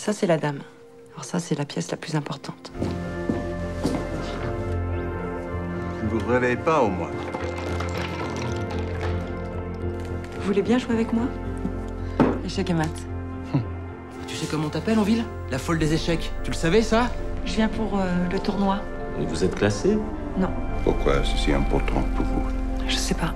Ça, c'est la dame. Alors ça, c'est la pièce la plus importante. Ne vous réveillez pas au moins. Vous voulez bien jouer avec moi? Échec et mat. Hum. Tu sais comment on t'appelle en ville? La folle des échecs. Tu le savais, ça? Je viens pour euh, le tournoi. Et vous êtes classé? Non, Pourquoi c'est si important pour vous? Je sais pas.